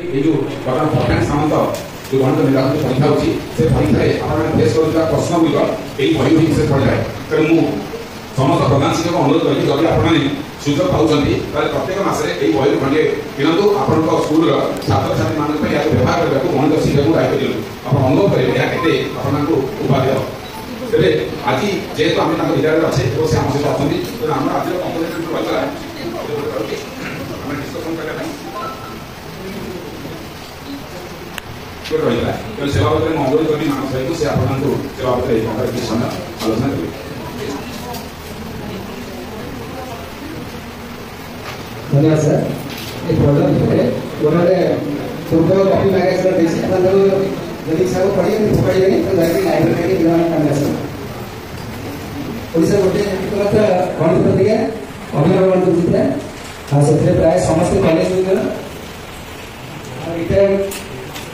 ସମସ୍ତ ପ୍ରଧାନ ଶିକ୍ଷକ ଅନୁରୋଧ କରିଛି ଯଦି ଆପଣମାନେ ସୁଯୋଗ ପାଉଛନ୍ତି ତାହେଲେ ପ୍ରତ୍ୟେକ ମାସରେ ଏହି ବହିରୁ ଖଣ୍ଡେ କିଣନ୍ତୁ ଆପଣଙ୍କ ସ୍କୁଲର ଛାତ୍ରଛାତ୍ରୀମାନଙ୍କ ପାଇଁ ଏହାକୁ ବ୍ୟବହାର କରିବାକୁ ଗଣିତ ଶିକ୍ଷକଙ୍କୁ ଦାୟୀ କରିଲୁ ଆପଣ ଅନୁଭବ କରିବେ ଏହା କେତେ ଆପଣମାନଙ୍କୁ ଉପାଦେୟ ତେବେ ଆଜି ଯେହେତୁ ଆମେ ତାଙ୍କ ବିଦ୍ୟାଳୟରେ ଅଛେ ଏବଂ ସେ ଆମ ସହିତ ଅଛନ୍ତି ତେଣୁ ଆମର ଆଜିର କମ୍ପିଟେଟିଭ୍ ରହିଥିଲା वेळ राहिलेला आहे तर सेवाबद्दल मागवली कमी माणूस आहे तो सेवा प्रदान करून सेवाबद्दल एकाकडे दिवसांना आलोचना करूया तो धन्यवाद सर एक प्रॉब्लम है उन्होंने फुटबॉल कॉपी मांगा सर बेसिक मतलब यदि सब पढ़िए तो पढ़िए नहीं तो जाके लाइब्रेरी में जाना करना सर ଓଡ଼ିଶା ଗୋଟେ ତୁରନ୍ତ ଗଣିତ ପ୍ରତିଜ୍ଞା ଅଭିନବ ଗଣିତ ଜିତିଲା ଆଉ ସେଥିରେ ପ୍ରାୟ ସମସ୍ତେ କଲେଜ ହେଇଗଲା ଆଉ ଏଇଟା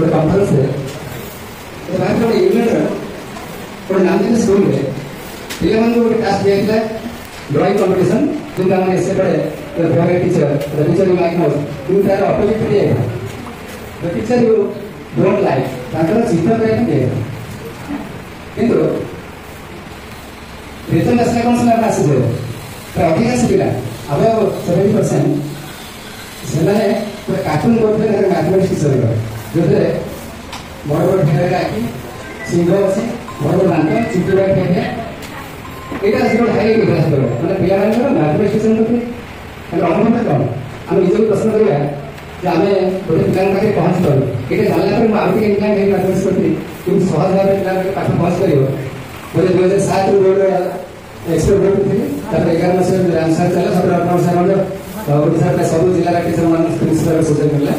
ஒரு கம்பல்ஸ் இந்த பேங்க்கோட இன்வெர்டர் ஒரு நந்தினி ஸ்கூல் இல்லை வந்து ஒரு டாஸ்க் டேட்ல ட்ராயிங் காம்படிஷன் இதுக்கு நம்ம இஷ்டப்பட the private teacher, the teacher you like most, you try to appeal to them. The teacher you don't like, ତାଙ୍କର ଚିନ୍ତା କରିବାକୁ ଦିଏ କିନ୍ତୁ ରେଜଲ୍ଟ ଆସିଲା କ'ଣ ସେମାନେ ଆସିଯିବ ପ୍ରାୟ ଅଧିକା ଶିଖିଲା ଆମେ ସେଭେଣ୍ଟି ପରସେଣ୍ଟ ସେମାନେ ଗୋଟେ କାର୍ଟୁନ୍ କରୁଥିଲେ ମ୍ୟାଥମେଟିକ୍ସ ସରିଗଲା যদি বৰ বৰ ধুনীয়াকৈ আঁকি চিংগ আছে বৰ বৰ নাটক চিত্ৰ এইটা আজিকালি হাই কৈ আছে বাৰু মানে বিয়া হৈ গ'ল নাৰ্ভাৰ ষ্টেচনটো মানে অসমতে কম আমি নিজকে প্ৰশ্ন কৰিবা যে আমি গোটেই পিলাংবিলাকে পঢ়া চাব এতিয়া ভাল নাপালে মই আৰু কেইদিন আহি নাৰ্ভাৰ কৰিছিলোঁ কিন্তু সহজভাৱে পিলাংবিলাকে পাঠ পহঁচ কৰিব গতিকে দুহেজাৰ চাৰিটো গৈ এক্সপ্ৰেট কৰিছিলি তাৰপৰা এঘাৰ মাছৰ ৰাম চাৰ চালে চবৰে আপোনাৰ চাৰ মানে ওড়িশাৰ প্ৰায় সব জিলাৰ কিছুমান প্ৰিন্সিপাল সুযোগ মিলাই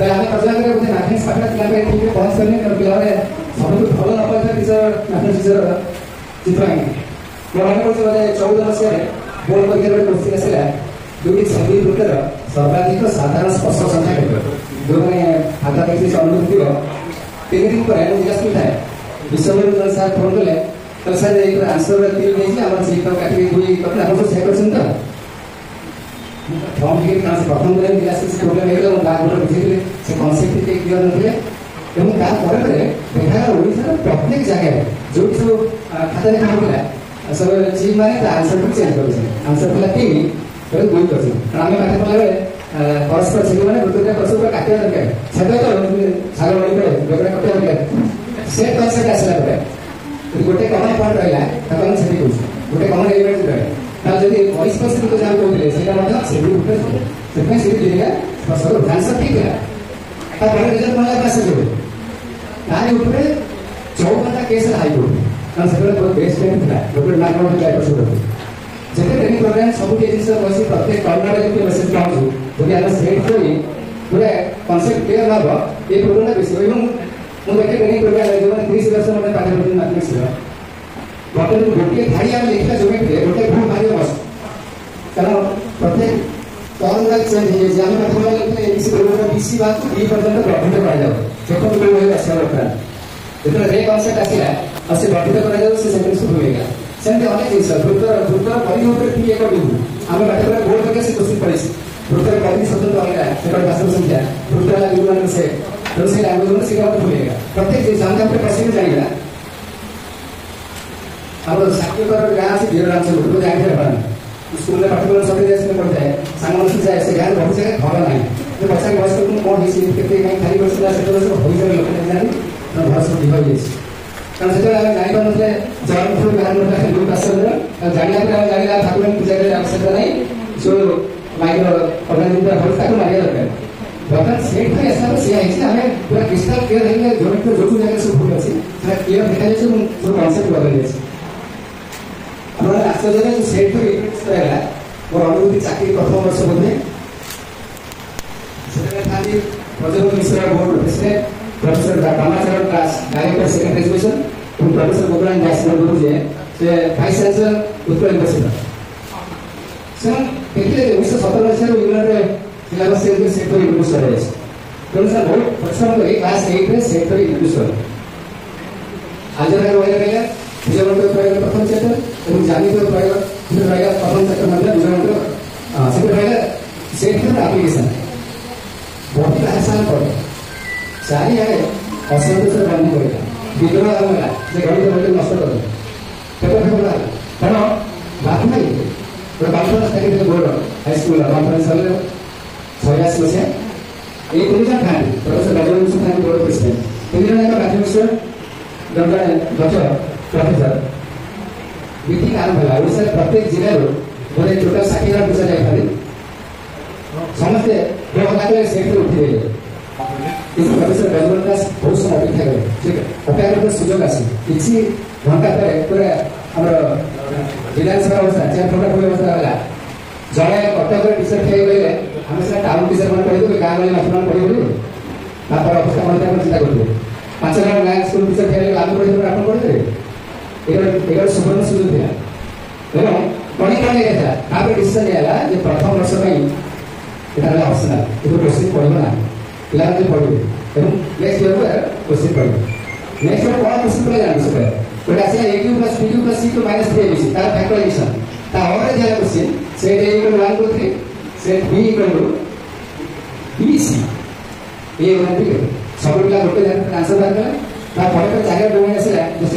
त्याने कर्जाकडे म्हणजे मॅथ्स पाठवत त्याकडे तिथे पास करणे करतलावे समज फॉलो आपण त्या टीचर मॅथ्स टीचर चित्रांग मला कोणते मध्ये 14 वर्ष आहे बोल वगैरे कोर्स असेल दोन्ही सगळी उत्तर सर्वाधिक साधारण स्पष्ट संख्या आहे दोन्ही आता काही चालू होती तेरी पर आहे जास्त आहे विसंबंध जर साहेब फोन केले तर साहेब एक आन्सर दिले नाही आम्हाला सेक्टर कॅटेगरी 2 आपण 100% ফর্ম থেকে ক্লাস গঠন করে মিলাসিস প্রোগ্রাম হয়ে গেল তার উপরে বুঝিলে সে কনসেপ্ট টি ক্লিয়ার হয়ে এবং তারপরে পরে দেখা গেল ওড়িশার প্রত্যেক জায়গায় যেটি সব খাতারে কাম করা সব চি মানে তার আনসার টু চেঞ্জ করেছে আনসার হল তিন তবে দুই করছে কারণ আমি পাঠে পড়লে পরস্পর ছিল মানে প্রত্যেকটা পরস্পর উপরে কাটিয়ে দরকার সেটা তো সাগর মানি করে যোগাযোগ করতে হবে সে তো সেটা আসলে গোটে কথা পয়েন্ট রহিলা তখন সেটি করছে গোটে কমন এলিমেন্ট রয়েছে ನಾವು যদি ভয়েস পার্সনকে যা কৌলে সেটা মধ্যে সেভি উঠে সেপাই সেভি জায়গা সরল ভাষা ঠিক না তা বড় রেজাল্ট মানে কাছে যাবে তারই উপরে চৌকাটা কেস হাই কোর্ট কারণ সেটা বহুত বেস্ট টাইম ଥିଲା লোকের না কোন টাইপ অসুবিধা হচ্ছে যেতে ট্রেনিং প্রোগ্রাম সব জিনিস বসে প্রত্যেক কর্ণাটক কি মেসেজ পাউছু যদি আমরা সেট করি পুরো কনসেপ্ট ক্লিয়ার হব এই প্রোগ্রামটা বেশি এবং মু দেখে ট্রেনিং প্রোগ্রাম লাগে মানে 3 সিলেবাস মানে পাঠ্যক্রম মাধ্যমিক সিলেবাস वाटून गोटे धाडी आम्ही एकल्या जमीन ठेवले गोटे भूल मारिया बस कारण प्रत्येक कॉलमला चेंज हे जे आम्ही प्रथमला लिहिले एबीसी बरोबर बीसी बात बी पर्यंत प्रॉफिट पाहिजे प्रथम गोल होईल अशा लोकांना ଯେତେବେଳେ ରେ କନସେପ୍ଟ ଆସିଲା ଆଉ ସେ ଗଠିତ କରାଯାଉ ସେ ସେଣ୍ଟେନ୍ସ ହୋଇଗଲା ସେମିତି ଅନେକ ଜିନିଷ ଦ୍ରୁତର ଦ୍ରୁତର କରି ଉପରେ ତିନି ଏକ ବିନ୍ଦୁ ଆମେ ପାଠ ପଢ଼ା ବୋର୍ଡ ପରୀକ୍ଷା ସେ କୋଶ୍ଚିନ୍ ପଢ଼ିଛି ଦ୍ରୁତର କରି ଶବ୍ଦ ରହିଲା ସେଟା ବାସ୍ତବ ସଂଖ୍ୟା ଦ୍ରୁତ ହେଲା ବିନ୍ଦୁମାନଙ୍କ ସେ ତେଣୁ ସେ ଲାଙ୍ଗୁଏଜ୍ ସେ ଗୋଟେ ଭୁଲେଗା ପ୍ରତ୍ୟେକ ଜିନିଷ ଆମେ ତାପରେ ପଶିକି ଜାଣିଲା अब सबके पर कहाँ से जीरो राम से भोट को जाके पानी स्कूल में पार्टिकुलर सबै जस्तो पढ्दै सानो मान्छे चाहिँ यसो गाह्रो भएको चाहिँ भएन है त्यो बच्चा बस्नु पनि କ'ଣ ହେଇଛି କେତେ କାହିଁ ଖାଲି ବସିଲା ସେତେବେଳେ ସବୁ ହୋଇସାରି ଲୋକ ଜାଣି ତାର ଘର ସବୁ ବିଭା ହେଇଯାଇଛି କାରଣ ସେତେବେଳେ ଆମେ ଜାଣିପାରୁନଥିଲେ ଜଳଫୁଲ ବାହାରୁ ଲୋକ ଆସିଲେ ଜାଣିଲା ପରେ ଆମେ ଜାଣିଲା ଠାକୁରଙ୍କୁ ପୂଜା କରିବା ଆବଶ୍ୟକତା ନାହିଁ ଯେଉଁ ମାଇକ୍ର ଅର୍ଗାନିକ ଘର ତାକୁ ମାରିବା ଦରକାର ବର୍ତ୍ତମାନ ସେଇଠି ଆସିଲା ସେଇଆ ହେଇଛି ଆମେ ପୁରା କ୍ରିଷ୍ଟାଲ କ୍ଲିୟର ହେଇକି ଯୋଉଠି ଯୋଉ ଜାଗାରେ ସବୁ ଭୁଲ ଅଛି ପୁରା କ୍ଲିୟର ଦେଖାଯାଇଛି ଏବଂ ସବୁ କନସେପ୍ଟ ବଦଳି ଯାଇଛି আপনারা রাস্তা জানেন সেট হয়ে জায়গায় ওর অনুভূতি চাকরির প্রথম বর্ষ বোধে সেখানে খালি প্রজন মিশ্রা বোর্ড হয়েছে professor Ramacharan Das director second exhibition এবং প্রফেসর গোপনায়ন দাস বলুন যে ভাইস চ্যান্সেলর উত্তর ইউনিভার্সিটি স্যার দেখলে উনিশশো সতেরো সালে ইংল্যান্ডে সিলেবাস সেট করে ইউনিভার্সিটি রয়েছে তেমন স্যার বহু প্রশ্ন করে ক্লাস এইটে সেট করে ইউনিভার্সিটি আজ রাখার বাইরে গেলে বিজয় মন্ডল প্রথম চ্যাপ্টার এবং জানি তো ছয়াশী মাছে এই তিনিজন খান প্ৰফেচৰ ৰাজন মিশ্ৰ খান বৰ প্ৰেছিডেণ্ট তিনিজন এটা প্ৰফেচৰ মিটিং আৰম্ভ হ'ল ওড়িশাৰ প্ৰত্যেক জিলাৰ গোটেই টোটেল ষাঠি হাজাৰ পইচা যায় খালি সমস্তে সেইটো উঠিলে কিন্তু প্ৰফেচৰ বেংগল দাস বহুত সময় অপেক্ষা কৰে ঠিক অপেক্ষাৰ সুযোগ আছে কিছু ঘণ্টা পৰে পুৰা আমাৰ বিধানসভা অৱস্থা চেয়াৰ অৱস্থা হ'ল জনে কটকৰ পিছত খেলি গ'লে আমি সেই টাউন পিছত মানে পঢ়িলোঁ গাঁও গাঁৱে মাছমান পঢ়িবলৈ তাৰপৰা অৱস্থা মানে চিন্তা কৰিলোঁ পাঁচ হাজাৰ গাঁৱৰ স্কুল পিছত খেলি আগবঢ়িবলৈ আপোনাৰ পঢ়িলে इकडे इकडे सुगंध सुरू द्या बरं कोणी कोणी येतात కాబట్టి డిసిషన్ చేయాలా ఇది ప్రథమ వర్షమై ఇతరులు వస్తున్నారు ఇప్పుడు క్వశ్చన్ పడుతున్నా ఇలాంటి పడు నెక్స్ట్ ఇయర్ క్వశ్చన్ పడు నెక్స్ట్ ఇయర్ కూడా క్వశ్చన్ పడలేదు అనిపిస్తుంది ఇప్పుడు అసలు A Q plus P Q plus C Q minus three అనిపిస్తుంది తర్వాత ఫ్యాక్టరైజేషన్ తా అవరే చేయాలి క్వశ్చన్ సెట్ ఏ ఇక్కడ one two three set B ఇక్కడ బీసీ ఏ ఉన్నది సభ్యులు కొట్టేదానికి ఆన్సర్ దాకా నా పడక చాలా డొమైన్ అసలు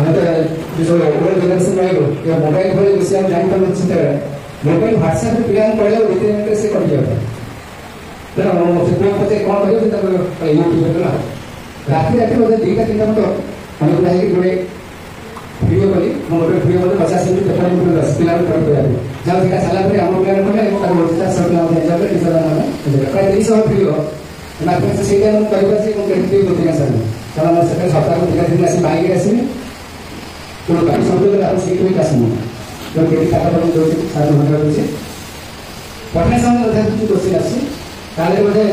他们在就说无论怎么怎么样，要某边朋友想讲他们知道的，某边发生不一样，不要一点那些关系了。那我们是不要在光头那个哎呦，就是了。那现在我在第一个听他们说，他们在一个里，朋友们，我们这朋友们发生什么事，他们不知道，别人不知道。然后这个下来，我们别人不知道，他们在什么地方，在什么地方呢？反正你说朋友，那平时时间我们大部分时间我们肯定都不听他们。那我们这个吵架，我们肯定是买一个什么？কোনো কাম চাবলৈ গ'লে আপুনি কৈ আছে মই তেওঁ কেতিয়া থাকা পালন কৰিছে চাৰে দুঘণ্টা কৰিছে প্ৰথমে চাওঁ কথাটো কৈছিল আছে তাৰে মানে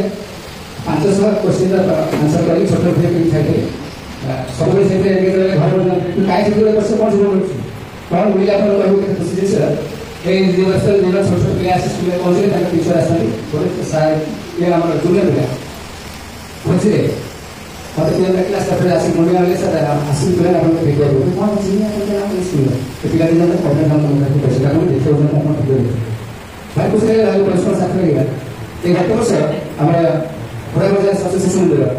পাঁচ ছয় কৈছিল আনচাৰ কৰি ছটা ভিতৰত কৰি থাকে সবৰে সেইটোৱে একেদৰে ঘৰ কাই থাকিবলৈ কৈছে মই জীৱন কৰিছোঁ কাৰণ বুলি আপোনালোকে কৈছে যে এই নিজৰ নিজৰ ছোট ছোট পিলা আছে স্কুলে কৈছিলে তাৰ পিছৰ আছে চাই এই আমাৰ যোনে বিলাক কৈছিলে partiendo de aquí las carreras y volviendo a la iglesia de la así que era lo que quiero porque no me enseñé que era un estilo que fíjate ya no me dando un ejemplo si la gente dice que no me dando un ejemplo que usted era algo por eso más arriba en 14 ahora por ejemplo ya se hace un número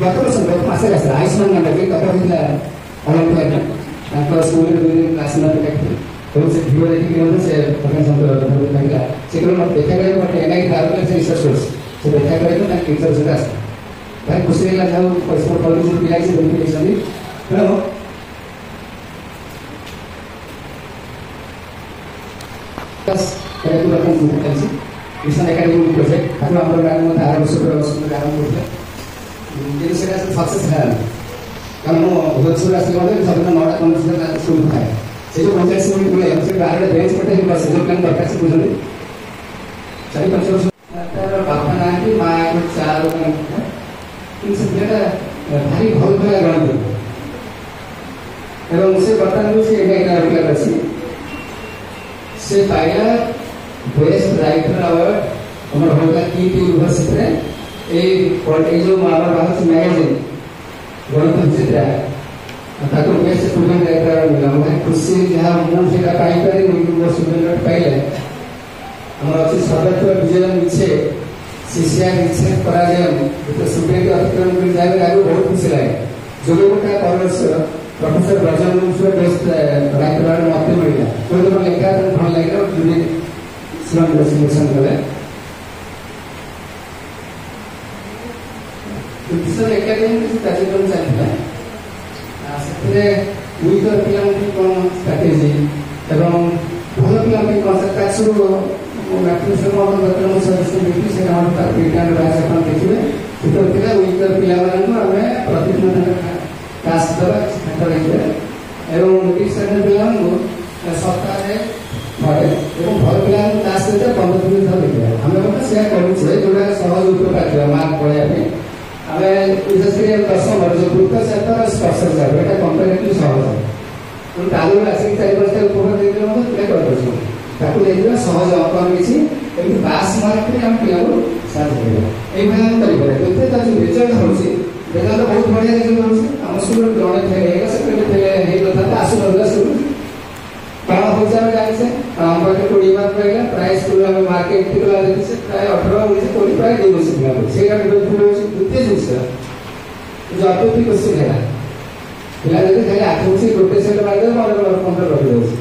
14 pero cómo hacer hasta ahí se van a ver que 14 es la a la mujer la cosa que uno viene a hacer una directa pero se vio de aquí que no me hace por ejemplo la mujer de la vida se creó una pequeña gran parte de la iglesia de los se dejó de la iglesia de los baik Gusti lan hau paspor baru sing bilang sing dari Indonesia ini halo tas dari tulang punggung kan sih bisa naikkan dulu proyek aku lapor ke kamu tak harus segera langsung ke kamu proyek jadi saya rasa faksa sederhana kamu buat surat surat itu bisa benar orang kamu sudah tak sulit kan jadi proses sulit mulai maksudnya ada banyak seperti yang kita sebutkan berkat sebelumnya jadi proses ଘଟଣା ଜଣାଯିବ ଏବଂ ସେ ବର୍ତ୍ତମାନ ସେ ଏଗାର ପିଲାର ଅଛି ସେ ପାଇଲା ବେଷ୍ଟ ରାଇଟର ଆୱାର୍ଡ ଆମର ହଲକା କିଟ୍ ୟୁନିଭର୍ସିଟିରେ ଏଇ ଏଇ ଯେଉଁ ଆମର ବାହାରୁଛି ମ୍ୟାଗାଜିନ୍ ଗଣିତ ବିଚିତ୍ରା ତାକୁ ବେଷ୍ଟ ଷ୍ଟୁଡେଣ୍ଟ ରାଇଟର ଆୱାର୍ଡ ମିଳିଲା ମୋ ଖୁସି ଯାହା ମୁଁ ସେଇଟା ପାଇପାରିନି ମୋ ଷ୍ଟୁଡେଣ୍ଟ ପାଇଲେ ଆମର ଅଛି ସଦାର୍ଥ ବିଜୟ ମିଛେ ଶିଷ୍ୟା ନିଚ୍ଛେଦ କରାଯାଏ ଷ୍ଟୁଡେଣ୍ଟ ଅତିକ୍ରମ କରି ଯାଏ ଆଗକୁ ବହୁତ ଖୁସି ଲାଗେ చదువుకుంటే కాంగ్రెస్ ప్రొఫెసర్ రజనూన్స్లో చేస్తే రాత్రి మొత్తం వెళ్ళా కొంచెం లెక్కారు లెక్క ఇస్లాం డెస్టినేషన్ కదా ప్రొఫెసర్ ఎక్కడైంది తల్లిదండ్రులు చదివా ସେଥିରେ ୱିକର ପିଲାଙ୍କୁ କ'ଣ ଷ୍ଟ୍ରାଟେଜି ଏବଂ ଭଲ ପିଲାଙ୍କୁ କ'ଣ ତାକୁ ମ୍ୟାଟ୍ରିକ୍ସର ଦରକାର ସଦସ୍ୟ ଦେଖି ସେ ଆମର ତାର ପିଲାଙ୍କ ରାଜ ଆପଣ ଦେଖିବେ ଭିତର ପିଲା ୱିକର ପିଲାମାନଙ୍କୁ ଆମେ ପ୍ରତିଦିନ ক্লাস দ্বারা থাকবে এবং মিডিল স্ট্যান্ডার্ড পিলাঙ্কু সপ্তাহে ଥରେ ଏବଂ ଘର ପିଲାଙ୍କୁ କ୍ଲାସ ସହିତ ପନ୍ଦର ଦିନ ଥର ଦେଖିବା ଆମେ ମଧ୍ୟ ସେୟା କରୁଛେ ଯୋଉଟା ସହଜ ଉପକାର୍ଯ୍ୟ ମାର୍କ ପଳେଇବା ପାଇଁ ଆମେ ବିଶେଷ କରି ଦଶମର ଯୋଉ ବୃତ୍ତ ସେକ୍ଟର ସ୍ପର୍ଶ ଚାଲୁ ଏଇଟା କମ୍ପାରେଟିଭଲି ସହଜ ତେଣୁ ତାଲୁରୁ ଆସିକି ଚାରି ପାଞ୍ଚଟା ଉପହାର ଦେଇଦେଲେ ମଧ୍ୟ ପିଲା କରିପାରୁଛନ୍ତି ତାକୁ ନେଇଯିବା ସହଜ ଅପମାନ କିଛି ଏମିତି ପାସ୍ ମାର୍କରେ ଆମେ ପିଲାଙ୍କୁ ସାହାଯ୍ୟ କରିବା ଏଇଭଳି ଆମେ କରିପାରିବା ଯେତେ ତାର ରେଜଲ୍ଟ ହେଉଛି ବେଦାନ୍ତ ବହୁତ ବଢିଆ ଜିନିଷ ମାନୁଛି ଆମ ସ୍କୁଲରେ ଜଣେ ଫେଲ ହେଇଗଲା ସେ କେମିତି ଫେଲ ହେଇନଥାନ୍ତା ଆସୁନଥିଲା ସ୍କୁଲ କାରଣ ହଉଛି ଆମେ ଜାଣିଛେ ଆମ ପାଖରେ କୋଡ଼ିଏ ମାର୍କ ପାଇଲା ପ୍ରାୟ ସ୍କୁଲ ଆମେ ମାର୍କ ଏଠି ପିଲା ଦେଖିଛେ ପ୍ରାୟ ଅଠର ଉଣେଇଶ କୋଡ଼ିଏ ପ୍ରାୟ ଦୁଇ ବର୍ଷ ପିଲା ସେଇଟା ଡିବେଟ୍ ହଉଛି ଦ୍ୱିତୀୟ ଜିନିଷ ଯତୁର୍ଥୀ କୋଶ୍ଚିନ୍ ହେଲା ପିଲା ଯଦି ଖାଲି ଆଠ ବର୍ଷ ଗୋଟେ ସେଟ୍ ମାରିଦେବେ ମୋର ପନ୍ଦର ରହିଯାଉଛି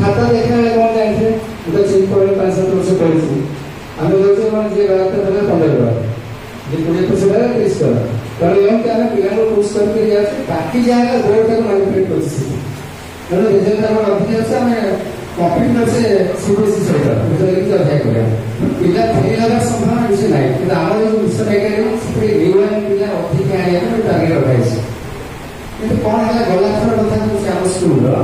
ଖାତା ଦେଖିଲା ବେଳେ କ'ଣ ଜାଣିଛେ ମୁଁ ତ ଚିନ୍ ପଡ଼ିଲେ ପାଞ୍ଚ ସାତ ବର୍ଷ ପଢ଼ିଛି ଆମେ ଦେଉଛେ କଣ ଯିଏ ବାହାରିଥିଲା ପନ୍ଦର ଟଙ୍କା ଯେପର୍ଯ୍ୟନ୍ତ ସେଟା ଟେଷ୍ଟ କର କାରଣ ଏମିତି ଆମେ ପିଲାଙ୍କୁ ପୁଷ୍ କରିକି ଆସୁଛୁ ବାକି ଜାଗା ଗୋଟାକୁ ମାନିପ୍ୟୁଲେଟ୍ କରୁଛି ତେଣୁ ରେଜଲ୍ଟ ଆମର ଅଧିକ ଅଛି ଆମେ କପିଟ କରୁଛେ ସିବିଏସ୍ଇ ସହିତ ରେଜଲ୍ଟ ଅଧିକା କରିବା ପିଲା ଫେଲ୍ ହେବା ସମ୍ଭାବନା କିଛି ନାହିଁ କିନ୍ତୁ ଆମର ଯେଉଁ ବିଶ୍ୱ ବ୍ୟାଙ୍କରେ ସେଥିରେ ରିୱାଇନ୍ ପିଲା ଅଧିକ ଆଣିବାକୁ ଗୋଟେ ଟାର୍ଗେଟ୍ ରଖାଯାଇଛି କିନ୍ତୁ କ'ଣ ହେଲା ଗଲା ଥର କଥା ହେଉଛି ଆମ ସ୍କୁଲର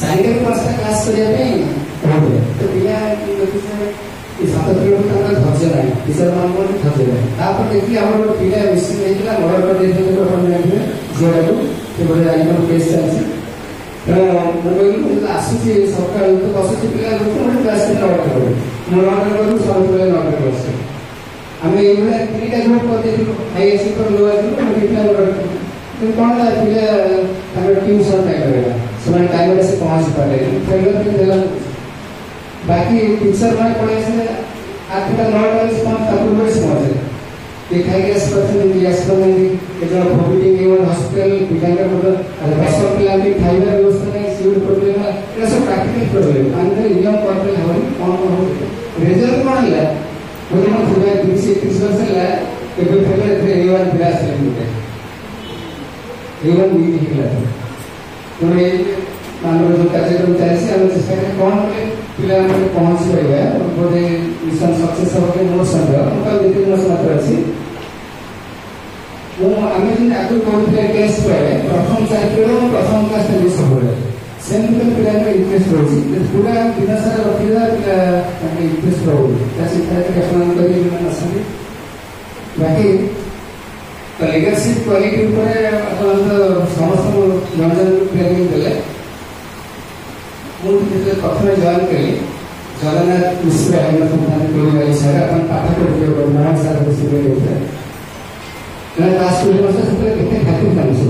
ଚାରିଟାରୁ ପାଞ୍ଚଟା କ୍ଲାସ୍ କରିବା ପାଇଁ ପିଲା সাতাত্তর লক্ষ টাকা ধরছে নাই কিশোর মানবন ধরছে নাই তারপর দেখি আমার ପିଲା ମିସିଂ ହେଇଥିଲା ମୋର ଗୋଟେ ଦେଇଥିଲେ ଗୋଟେ ବ୍ୟାଙ୍କରେ ଝିଅଟାକୁ ସେପଟେ ଆଇନର କେସ୍ ଚାଲିଛି ତେଣୁ ମୁଁ କହିଲି ଆସୁଛି ସକାଳୁ ତ ବସୁଛି ପିଲା ଲୋକ ଗୋଟେ କ୍ଲାସ୍ ପିଲା ଅର୍ଡ଼ର କରୁ ଆମେ ଏଇଭଳିଆ ତିନିଟା ଗ୍ରୁପ୍ କରିଦେଇଥିଲୁ ହାଇ ଆସିକି ନ ଆସିଲୁ ଆମେ ପିଲା ଅର୍ଡ଼ର କଲୁ କିନ୍ତୁ କ'ଣ ପିଲା ତାଙ୍କର ଟ୍ୟୁସନ୍ ନାଇଁ କରିବା ସେମାନେ ଟାଇମ୍ରେ ଆସି ପହଞ୍ଚି ପାରିଲେ ଫେରିବା બાકી ફ્યુચરમાં કોઈ છે આખા નોટ વાઇઝ પણ તકલીફ જ મળે દેખાઈ ગયા સ્પર્શની યાસ્પરની એટલે competing even hospital Vijaynagar border અને હોસ્પિટલ પ્લાનિંગ ફાઈબર વ્યવસ્થા ને સિવિલ પ્રોબ્લેમ એટલે સો પ્રેક્ટિકલ પ્રોબ્લેમ અંદર નિયમ કોર્પોરેટ હવાની કોણ કોણ હોય રિઝલ્ટ પણ લે કોઈનો ખુદા 20 21 વર્ષ લે કે કોઈ ફેલે એટલે એવાન પ્રયાસ કરી મૂકે એવાન નીતિ હિલા તો એ માનવ જો કાર્યક્રમ ચાલે છે અને ચેષ્ટા કરે કોણ હોય ପିଲାମାନେ ପହଞ୍ଚି ପାରିବା ବୋଧେ ମିଶନ ସକ୍ସେସ୍ ହେବ ବୋଲି ମୋର ସନ୍ଦେହ ମୁଁ କହିଲି ଯେତିକି ମୋର ମାତ୍ର ଅଛି ମୁଁ ଆମେ ଯେମିତି ଆଗରୁ କହୁଥିଲେ ଟେଷ୍ଟ ବେଳେ ପ୍ରଥମ ଚାକିରିର ପ୍ରଥମ କ୍ଲାସ୍ ନେବି ସବୁବେଳେ ସେମିତି ପିଲାଙ୍କର ଇଣ୍ଟରେଷ୍ଟ ରହୁଛି ପୁରା ଦିନ ସାରା ରଖିଦେଲା ପିଲା ତାଙ୍କ ଇଣ୍ଟରେଷ୍ଟ ରହୁନି ତା ଶିକ୍ଷାର୍ଥୀ ସ୍ମରଣ କରି ଯେଉଁମାନେ ଅଛନ୍ତି ବାକି ଲିଡରସିପ୍ କ୍ୱାଲିଟି ଉପରେ ଆପଣଙ୍କ ସମସ୍ତଙ୍କୁ ଜଣ ଜଣଙ୍କୁ ପିଲା ଦେଲେ जुन कथन ज्वान कहिले जगन्नाथ उसले हामीलाई सम्पादन गरिरहेको छ र आफ्नो पाठकको उपयोग गर्नु नयाँ साधन सिकेको छ मलाई वास्तु पर्छ सबैलाई एकै खातिर जान्छु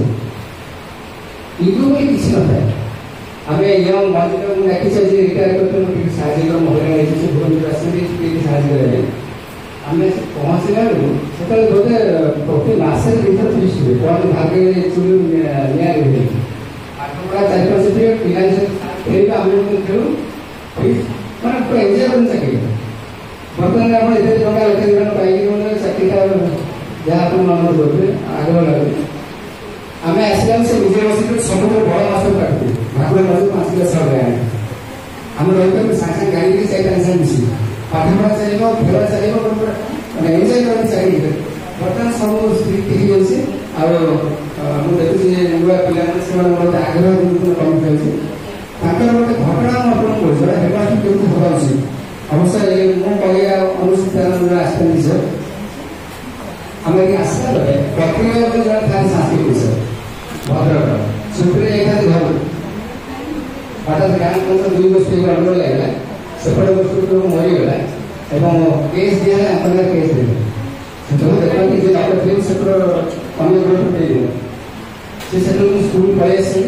यी दुवै किसिम भए हामी यहाँ भाजी एकै चाहिँ रिटायर गर्छौँ के साझी गर्नु भइरहेको छ भोलि राष्ट्रले के के साझी गरे हामीले पहुँचेनौँ सबैले गर्दै प्रति मासेर भित्र फिस हुँदै पढ्नु भाग्य चुन्यो न्याय हुँदैन आठवटा चारि पाँच रुपियाँ फिनान्सियल ఆధునిక విద్యను మన ప్రజలను సఖ్యం మొత్తం కాబట్టి ఇద్దరు రకాల కలిగిన పైకి ఉండే సఖ్యకాలను జాతర మనోజు ఆగ్రహం ఆమె ఎస్ఎల్ఎంసీ విజయవాసీ సొంత బోధవాసం కట్టింది నాకు మంచి మనసులేస్తాడు ఆమె రైతులకు సాక్షి కలిగి సేకరించింది పట్టణ చదివో పిల్లల చదివో మన ఏం చదివాలని సరిగింది మొత్తం సమూహం స్త్రీకి చేసి ఆమె ముందు పిల్లల ఆగ్రహం పంపించి তাতে ঘটনা অৰ্পণ কৰিছে সেইগৰাকী কেনেকৈ হোৱা উচিত অৱশ্যে মোৰ পৰিয়াল অনুষ্ঠিত আছে নিছে আমাৰ আছে প্ৰক্ৰিয়া খালি চাকি কৰিছে ভদ্ৰক চুপ্ৰিয়ে এইখালি ঘৰ হঠাৎ গাঁৱত মানে দুই বস্তু এইবাৰ লৈ আহিলে সেইফালে বস্তুটো মৰিগলে এবং কেস দিয়ে আপনাদের কেস দিবে যখন দেখলাম কি যে আপনার ফিল্ম সেক্টর অনেক গ্রুপ পেয়ে দিলেন সেই সেক্টর স্কুল পড়ে এসেছি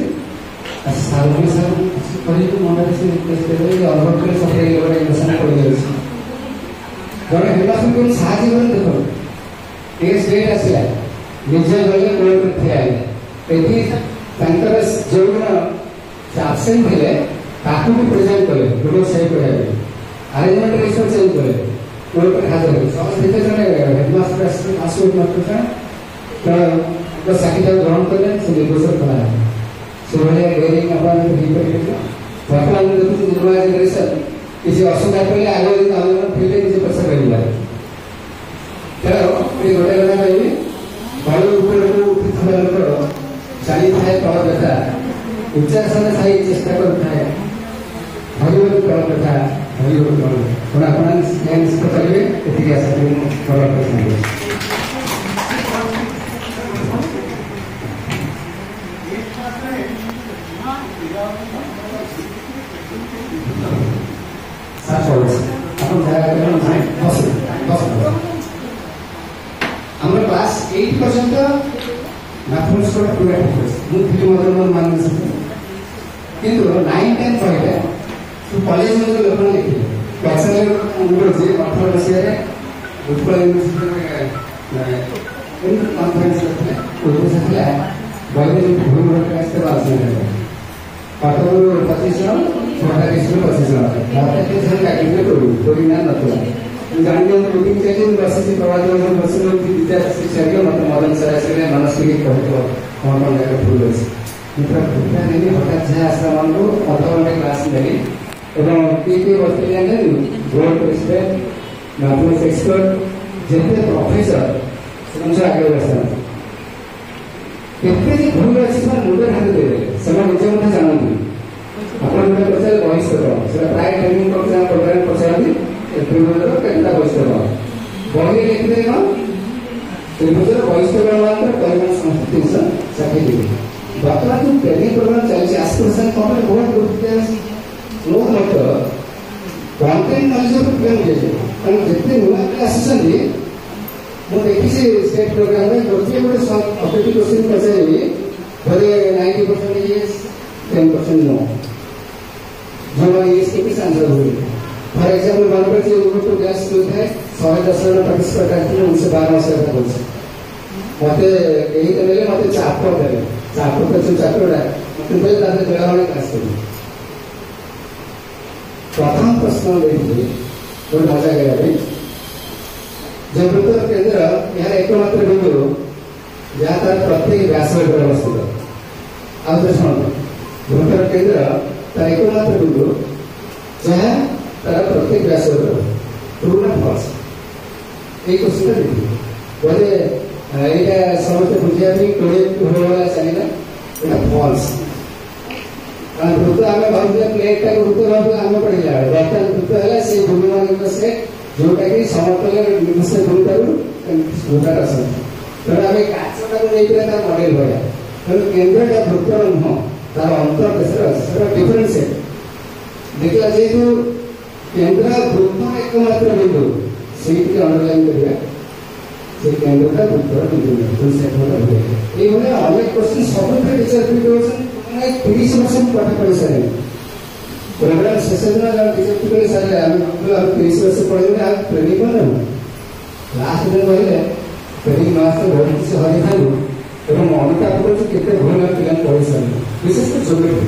ସାରି ସାର କିଛି କରିକି ମନେ କିଛି ରିକ୍ୱେଷ୍ଟ କରିବେ ଯେ ଅଲଗା ସଫେଇ ଗୋଟେ ଇଲେକ୍ସନ୍ କରିଯାଉଛି ଜଣେ ହିନ୍ଦୁ ସାହାଯ୍ୟ କରି ଦେଖନ୍ତୁ ଏ ଷ୍ଟେଟ୍ ଆସିଲା ନିଜେ ଗଲେ କୋର୍ଟରେ ଠିଆ ହେଲେ ଏଠି ତାଙ୍କର ଯେଉଁଦିନ ଆବସେଣ୍ଟ ହେଲେ ତାକୁ ବି ପ୍ରେଜେଣ୍ଟ କଲେ ଗୋଟେ ସେଭ୍ କରିବା ପାଇଁ ଆରେଞ୍ଜମେଣ୍ଟ ରେଜିଷ୍ଟର ଚେଞ୍ଜ କଲେ କୋର୍ଟରେ ହାଜର ହେଲେ ସମସ୍ତେ ଯେତେ ଜଣେ ହେଡ଼ମାଷ୍ଟର ଆସୁ ହେଡ଼ମାଷ୍ଟର ତ ସାକ୍ଷୀ ତାକୁ ଗ୍ରହଣ କଲେ ସେ ନିର୍ଦ୍ଦେଶ କରାହେଲେ সেভাবে বেরিং আপনার ହେଇପାରିବେ ବର୍ତ୍ତମାନ ଦେଖୁଛୁ ନିର୍ମାଣ ଜିନିଷ କିଛି ଅସୁବିଧା ପଡ଼ିଲେ ଆଗ ଆମେ ଫିଲ୍ ଯେତେ ପ୍ରଫେସର ସେ ଆଗରେ ବସିଥାନ୍ତି କେତେ ଯେ ଭୁଲ ଅଛି ସେମାନେ ମୁଣ୍ଡରେ ହାତ ଦେବେ ସେମାନେ ନିଜ ମଧ୍ୟ ଜାଣନ୍ତି ଆପଣ ଯୋଉଟା ପଚାରିଲେ ବହିଷ୍କତ ସେଟା ପ୍ରାୟ ଟ୍ରେନିଂ କରୁଛନ୍ତି ପ୍ରୋଗ୍ରାମ ପଚାରନ୍ତି ତ୍ରିଭୁଜର କେତେଟା ବହିଷ୍କତ ବହିରେ ଲେଖିଦେବେ କ'ଣ ତ୍ରିଭୁଜର ବହିଷ୍କତ ମାତ୍ର ପରିମାଣ ସମସ୍ତେ ତିନିଶହ ଷାଠିଏ ଦେବେ ବର୍ତ୍ତମାନ ଯେଉଁ ଟ୍ରେନିଂ ପ୍ରୋଗ୍ରାମ ଚାଲିଛି ଆସ୍ପିରେସନ କମ୍ପାନୀ ବହୁତ ଗୁରୁତ୍ୱ ଦିଆଯାଉଛି ମୋ ମତ କଣ୍ଟେଣ୍ଟ ନଲେଜ ଉପରେ ପ୍ରେମ ଦିଆଯିବ କାରଣ ଯେତେ ନୂଆ ଆସିଛନ୍ତି ಒಂದು A P C state programme ಪ್ರತಿಯೊಂದು ಫಿಫ್ಟಿ ಪರ್ಸೆಂಟ್ ಪರ್ಸೆಂಟ್ ಇಲ್ಲಿ ಬರೀ ninety percent is ten percent no जो इसके किस आंसर हुए फॉर एग्जाम्पल वन पर जो ग्रुप टू गैस जो है सौ दस जन पार्टिसिपेट करते हैं उनसे बारह सौ तक बोल सकते मते यही तो मिले मते चाप्टर करे चाप्टर का जो चाप्टर है मते बोले ताते जगह वाले कास करे प्रथम प्रश्न देखिए बहुत मजा गया भाई যে মৃত্যুর কেন্দ্র এর একমাত্র বিন্দু যা তার প্রত্যেক ব্যাস উপরে অবস্থিত আপনি শুনুন মৃত্যুর কেন্দ্র তার একমাত্র বিন্দু যা তার প্রত্যেক ব্যাস উপরে ট্রু না ফলস এই কোশ্চেনটা দেখি বলে এইটা সমস্ত বুঝিয়া পাই কোড়ে ভালোভাবে চাই না এটা ফলস কারণ ভূত আমি ভাবছি প্লেটটা ভূত ভাবে আমি পড়ে যাবে বর্তমান ভূত হলে সেই ভূমিমান সেট ଯେଉଁଟାକି ସମତଳରେ ଧୋଇପାରୁ ଧୋକାର ତେଣୁ ଆମେ କାଚଟାକୁ ନେଇପାରିବା ତା ମଡେଲ ଭଳିଆ ତେଣୁ କେନ୍ଦ୍ରଟା ଭୂତର ନୁହଁ ତାର ଅନ୍ତର୍ଦେଶରେ ଅଛି ସେଟା ଡିଫରେନ୍ସ ଦେଖିଲା ଯେହେତୁ କେନ୍ଦ୍ର ଭୂତ ଏକମାତ୍ର ବିନ୍ଦୁ ସେଇଠି ଅଣ୍ଡରଲାଇନ୍ କରିବା ସେ କେନ୍ଦ୍ରଟା ଭୂତର ବିନ୍ଦୁ ନୁହେଁ ସେଭଳି ଏଇଭଳିଆ ଅନେକ କୋଶ୍ଚିନ୍ ସବୁଥିରେ ଟିଚର୍ ଫିଲ୍ ହେଉଛନ୍ତି ତିରିଶ ବର୍ଷ ମୁଁ ପାଠ ପଢ଼ି ସାରିଲି Reverend Sassandra got reject করে স্যার আমি বললাম আমি প্রিন্সিপাল পড়ে না আমি ট্রেনিং করলাম লাস্ট দিন হলে ট্রেনিং মাস ভর্তি সে হয়ে থাকলো এবং অনুতাপ করছে কেতে ভুল না পিলা পড়েছেন বিশেষ করে জোগ্রাফি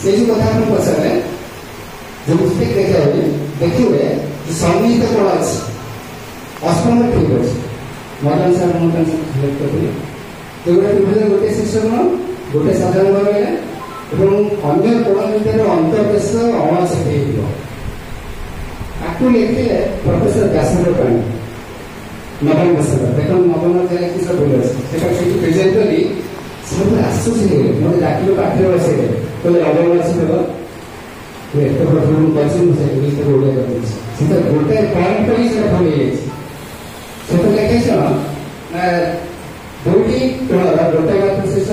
সেই যে কথা আপনি পচারে জোগ্রাফি দেখে হবে দেখিবে যে সংগীত পড়া আছে অষ্টম ঠিক আছে Madan sir Madan sir select করলে জোগ্রাফি গোটে শিক্ষক গোটে সাধারণ ভাবে ଏବଂ ଅନ୍ୟ କୋଣ ଭିତରେ ଅନ୍ତର୍ଦେଶ ଅଣଶତ ହେଇଯିବ ତାକୁ ଲେଖିଲେ ପ୍ରଫେସର ବ୍ୟାସର ପାଣି ନବମ ବ୍ୟାସର ଦେଖନ୍ତୁ ନବମ ଯାଇକି ସବୁ ଭୁଲ ଅଛି ସେଟା ସେଠି ପ୍ରେଜେଣ୍ଟ କଲି ସମସ୍ତେ ଆଶ୍ଚର୍ଯ୍ୟ ହେଇଗଲେ ମୋତେ ଡାକିଲେ ପାଖରେ ବସେଇଲେ କହିଲେ ନବମ ଅଛି ଦେବ ଏତେ ପ୍ରଥମ ମୁଁ କରିଛି ମୁଁ ସେ ଭିତରେ ଓଡ଼ିଆ କରିଦେଇଛି ସେଟା ଗୋଟାଏ ପଏଣ୍ଟ କରି ସେଟା ଭଲ ହେଇଯାଇଛି ସେଟା ଲେଖାଇଛ ନା ଦୁଇଟି କୋଣର ଗୋଟେ ମାତ୍ର ଶୀର୍ଷ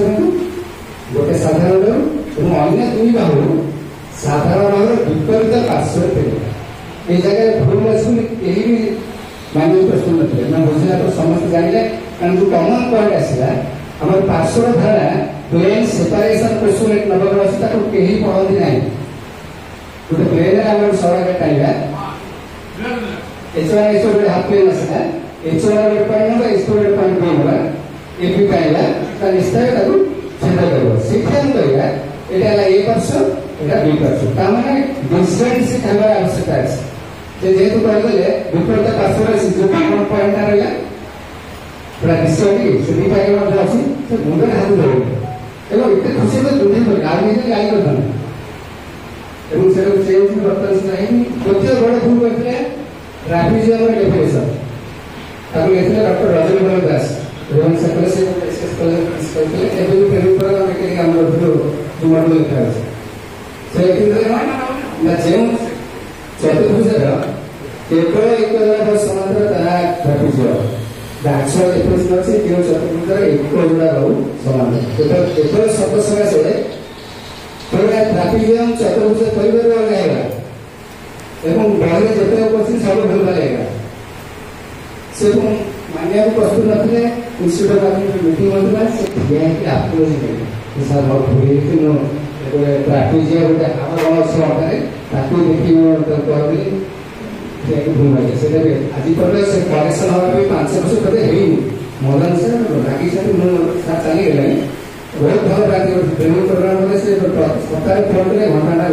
ଗୋଟେ ସାଧାରଣ এবং অন্য দুই বাহু সাধারণ ভাবে বিপরীত পার্শ্বরে ফেরিবা এই জায়গায় ভুল আসুন কেহি ବି ମାନି ପାରୁନଥିଲେ ମାନେ ବୁଝିଲା ପରେ ସମସ୍ତେ ଜାଣିଲେ କାରଣ ଯୋଉ କମନ୍ ପଏଣ୍ଟ ଆସିଲା ଆମର ପାର୍ଶ୍ୱର ଧାରଣା ପ୍ଲେନ୍ ସେପାରେସନ୍ କୋଶ୍ଚିନ୍ ନେବାକୁ ଅଛି ତାକୁ କେହି ପଢ଼ନ୍ତି ନାହିଁ ଗୋଟେ ପ୍ଲେନ୍ରେ ଆମର ସଡ଼କ ଟାଣିବା ଏଚ୍ ୱାନ୍ ଏଚ୍ ଗୋଟେ ହାଫ୍ ପ୍ଲେନ୍ ଆସିଲା ଏଚ୍ ୱାନ୍ ଗୋଟେ ପଏଣ୍ଟ ନେବା ଏଚ୍ ଟୁ ଗୋଟେ ପଏଣ୍ଟ ନେବା ଏପି ଟାଣିଲା ତା ନିଶ୍ଚୟ ତାକୁ ଛେଦ କରିବ ସେଇଠି ଆମେ କହିବା এটা হলো এ পার্সন এটা বি পার্সন তার মানে ডিফারেন্স থাকার আবশ্যকতা আছে যে যেহেতু কহিদেলে বিপরীত পার্শ্বর আছে যে কমন পয়েন্ট রহিলা ପୁରା ବିଷୟଟି ସେଠି ପାଇଁ ମଧ୍ୟ ଅଛି ସେ ମୁଣ୍ଡରେ ହାତ ଧରିବ ଏବଂ ଏତେ ଖୁସି ହେଲେ ଦୁର୍ନୀତି କରିବେ ଆଉ ନିଜେ ଗାଳି କରିଥାନ୍ତି ଏବଂ ସେ ସେ ହେଉଛି ବର୍ତ୍ତମାନ ନାହିଁ ତୃତୀୟ ବଡ଼ ଭୁଲ କରିଥିଲେ ଟ୍ରାଫିଜିୟମର ଡେଫିନେସନ୍ ତାକୁ ଲେଖିଥିଲେ ଡକ୍ଟର ରଜନୀକରଣ ଦାସ ଏବଂ ସେତେବେଳେ ସେ କରିଥିଲେ ଏବେ ବି ଫେରିବାର ଆମେ କେମିତି ଆମର tomato difference. So it is not the same Chaturbhujaga. Ekara ekara has samantra tana trapezoid. The actual difference not say kyo Chaturvhujaga ekara rahu samantra. Ekara ekara शब्द समय से थोड़ा ट्रापेजियम चतुर्भुज परिवार में जाएगा एवं बाहर जेते उपस्थित सब भल जाएगा से मानिया प्रस्तुत नथिले इंस्टीट्यूट आदमी मीटिंग होतला से ध्यान के आपको नहीं চি বহুত ভাল লাগিব ঘণ্টা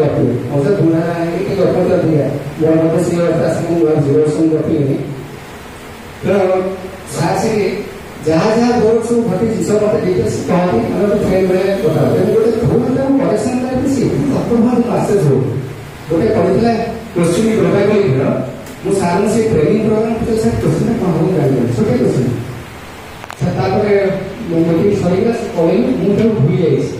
গতিকে গতিকে जहाँ जहाँ गोल्ड सब घटी सब मत डिटेल्स कहती अगर तो फ्रेम में बता वो गोटे भूल रे किसी अब तो अप्रभाव क्लासेस हो गोटे पढ़िले क्वेश्चन भी प्रोवाइड करी घर वो सारन से ट्रेनिंग प्रोग्राम तो सर क्वेश्चन होने वाले हैं सोचे क्वेश्चन सर तापरे मीटिंग सरीला कॉलिंग मु तो भूल जाइस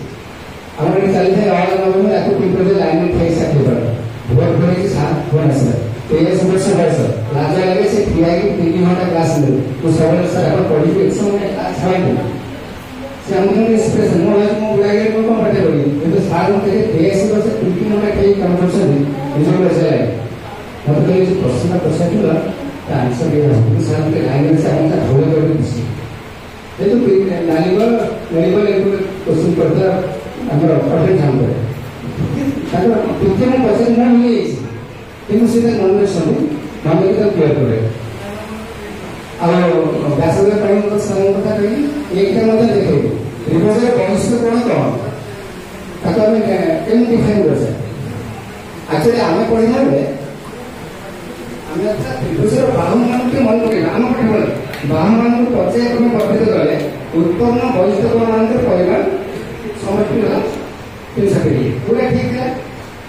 हमरा चलते हैं आवाज नंबर में आपको जो लाइन में थे सके पर बहुत बड़े साथ होना सर તો એ સમસ્યા થાય સર રાજા લાગે છે ક્રિયાગી ક્રિયા માટે ક્લાસ લે તો સવાલ સર આપણે પડી કે સમય આ થાય ને से तो हमने एक्सप्रेस को बुला के को कंफर्टेबल है तो सार होते हैं बेस पर से क्योंकि हमारा कई कंपटीशन है जो वैसे है तो ये जो प्रश्न का प्रश्न है तो आंसर ये है कि तो सर के लैंग्वेज से हमने थोड़ा कर दी ये तो नालीबल नालीबल एक क्वेश्चन करता हमारा अटेंड जाऊंगा अगर ताकि पसंद नहीं है কিন্তু সেটা নন্দেশনে মানুষকে তার কেয়ার করে আর ব্যাসাদের প্রাণ মতো সাধারণ কথা কই একটা মজা দেখে রিপোর্টের কনিষ্ঠ কোন কম তাকে আমি কেন ডিফাইন করেছে আসলে আমি পড়ে থাকলে আমি আচ্ছা রিপোর্টের বাহন মানুষকে মনে করি না আমি পড়ে বাহন মানুষ পর্যায়ক্রমে পদ্ধতি করে উৎপন্ন বৈষ্ণব মানুষের পরিমাণ সমর্থন ঠিক আছে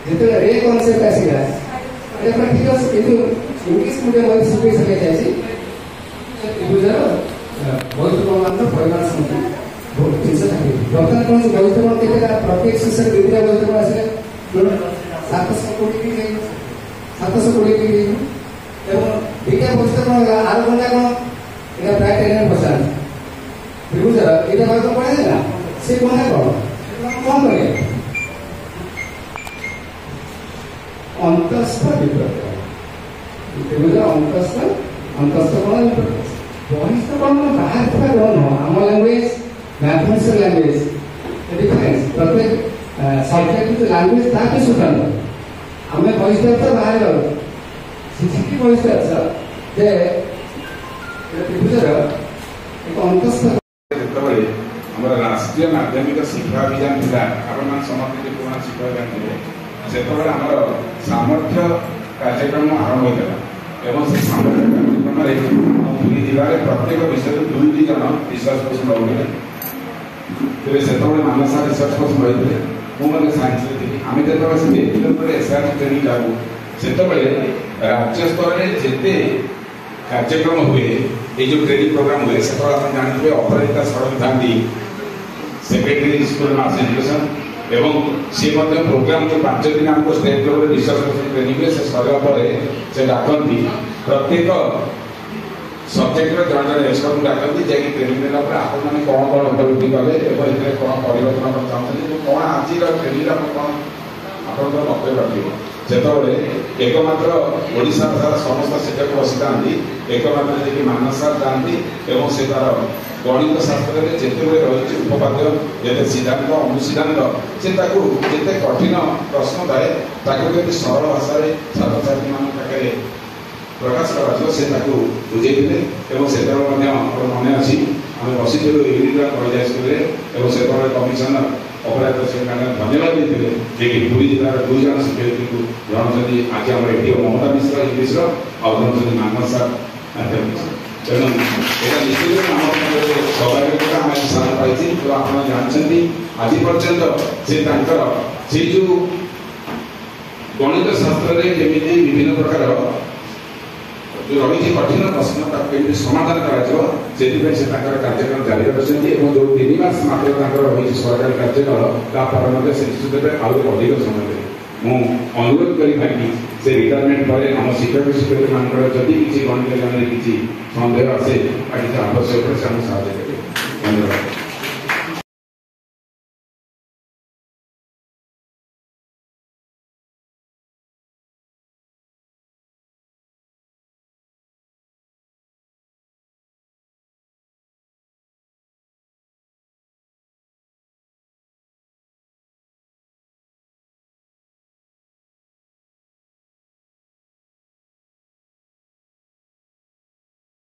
যেতে এই কনসেপ্ট আসিলা ya praktikal itu mungkin kemudian mau disukai saja sih ibu jaro mau itu pemandu pemandu sendiri boleh bisa tapi dokter kan mau itu mau kita kan praktik sesuai dengan yang mau itu masih kan satu sekolah ini kan satu sekolah ini kan kita bosan mau nggak ada punya kan kita praktek kan bosan ibu jaro kita mau itu punya nggak sih punya kok kamu nggak अंतस्थ विप्रत्य म्हणजे अंतस्थ अंतस्थ कोण विप्रत्य बहिस्थ कोण बाहेर ଥିବା कोण ଆମ language mathematics language difference ପ୍ରତ୍ୟେକ subject language ତାହାକୁ ସ୍ୱତନ୍ତ୍ର ଆମେ ବହିଷ୍ଠ ତ ବାହାର ଶିଖିକି ବହିଷ୍ଠ ସାର୍ ଯେ ତ୍ରିଭୁଜର ଏକ ଅନ୍ତସ୍ଥ ଯେତେବେଳେ ଆମର ରାଷ୍ଟ୍ରୀୟ ମାଧ୍ୟମିକ ଶିକ୍ଷା ଅଭିଯାନ ଥିଲା ଆପଣମାନେ ସମସ୍ତେ ପୁରୁଣା ଶିକ୍ଷା ଅଭିଯାନ ଥିଲେ જે પ્રોગ્રામનો સામર્થ્ય કાર્યક્રમનો આરંભ થયો છે એમાં સંમેલન અમારા મુની દિવાલે প্রত্যেক વિષયે 2-3 કલાક વિશેષ વક્તવ્ય દીધું છે જે સત્રોને માનસારી સક્ષમતા મળી તે હું મને સાંઈ છું કે અમે દર વખતે ફિલ્ડ પર એક્સરસાઈઝ કરી જાવું સત્ર પર રાજ્ય સ્તરે જેતે કાર્યક્રમ હુઈલે એ જો ટ્રેઇનિંગ પ્રોગ્રામ હોય સત્રામાં જાણું હોય ઓપરેટર સડનતાંધી સેક્રેટરી ઇસકોના એસેસમેન્ટ এবং ସେ ମଧ୍ୟ ପ୍ରୋଗ୍ରାମକୁ ପାଞ୍ଚ ଦିନ ଆମକୁ ଷ୍ଟେଟ୍ ଲେଭେଲରେ ରିସର୍ଚ୍ଚ ଟ୍ରେନିଂରେ ସେ ସରିବା ପରେ ସେ ଡାକନ୍ତି ପ୍ରତ୍ୟେକ ସବଜେକ୍ଟରେ ଜଣେ ଜଣେ ଏକ୍ସପର୍ଟଙ୍କୁ ଡାକନ୍ତି ଯାଇକି ଟ୍ରେନିଂ ଦେଲା ପରେ ଆପଣମାନେ କ'ଣ କ'ଣ ଉପଲବ୍ଧି କଲେ ଏବଂ ଏଥିରେ କ'ଣ ପରିବର୍ତ୍ତନ ଆପଣ ଚାହୁଁଛନ୍ତି ଏବଂ କ'ଣ ଆଜିର ଟ୍ରେନିଂ ଆପଣ କ'ଣ ଆପଣଙ୍କର ମତରେ ରଖିବ ଯେତେବେଳେ ଏକମାତ୍ର ଓଡ଼ିଶା ସାରା ସମସ୍ତ ଶିକ୍ଷକ ବସିଥାନ୍ତି ଏକମାତ୍ର ଯାଇକି ମାନସ ସାର୍ ଯାଆନ୍ତି ଏବଂ ସେ ତାର ଗଣିତ ଶାସ୍ତ୍ରରେ ଯେତେବେଳେ ରହିଛି ଉପପାଦ୍ୟ ଯେତେ ସିଦ୍ଧାନ୍ତ ଅନୁସିଦ୍ଧାନ୍ତ ସେ ତାକୁ ଯେତେ କଠିନ ପ୍ରଶ୍ନ ଥାଏ ତାକୁ କେମିତି ସରଳ ଭାଷାରେ ଛାତ୍ରଛାତ୍ରୀମାନଙ୍କ ପାଖରେ ପ୍ରକାଶ କରାଯିବ ସେ ତାକୁ ବୁଝେଇଥିଲେ ଏବଂ ସେତେବେଳେ ମଧ୍ୟ ଆମର ମନେ ଅଛି ଆମେ ବସିଥିଲୁ ୟୁନିଟ୍ କଲେଜ ହାଇସ୍କୁଲରେ ଏବଂ ସେତେବେଳେ କମିଶନର ଅପରାଧ ସେମାନେ ଧନ୍ୟବାଦ ଦେଇଥିଲେ ଯିଏକି ପୁରୀ ଜିଲ୍ଲାର ଦୁଇ ଜଣ ଶିକ୍ଷୟତ୍ରୀଙ୍କୁ ଜଣାଉଛନ୍ତି ଆଜି ଆମର ଏଠି ମମତା ମିଶ୍ର ଇଂଲିଶର ଆଉ ଜଣାଉଛନ୍ତି ମାନ ସାର୍ ମିଶ୍ର ତେଣୁ ଏଇଟା ନିଶ୍ଚିତ ଆମ ସୌଭାଗ୍ୟତା ଆମେ ସ୍ଥାନ ପାଇଛି ତ ଆପଣ ଜାଣିଛନ୍ତି ଆଜି ପର୍ଯ୍ୟନ୍ତ ସେ ତାଙ୍କର ସେ ଯେଉଁ ଗଣିତ ଶାସ୍ତ୍ରରେ କେମିତି ବିଭିନ୍ନ ପ୍ରକାର ଯେଉଁ ରହିଛି କଠିନ ପ୍ରଶ୍ନ ତାକୁ କେମିତି ସମାଧାନ କରାଯିବ ସେଥିପାଇଁ ସେ ତାଙ୍କର କାର୍ଯ୍ୟକ୍ରମ ଜାରି ରଖିଛନ୍ତି ଏବଂ ଯେଉଁ ତିନି ମାସ ମାତ୍ର ତାଙ୍କର ରହିଛି ସରକାରୀ କାର୍ଯ୍ୟକାଳ ତା ପରେ ମଧ୍ୟ ସେ ନିଶ୍ଚିତ ଭାବେ ଆହୁରି ଅଧିକ ସମୟ ଦେବେ ମୁଁ ଅନୁରୋଧ କରିପାରିବି ସେ ରିଟାୟାରମେଣ୍ଟ ପରେ ଆମ ଶିକ୍ଷକ ଶିକ୍ଷୟିତ୍ରୀମାନଙ୍କର ଯଦି କିଛି ଗଣିତ କିଛି ସନ୍ଦେହ ଆସେ ପାଠ ଆବଶ୍ୟକ ସେ ଆମକୁ ସାହାଯ୍ୟ କରିବେ ଧନ୍ୟବାଦ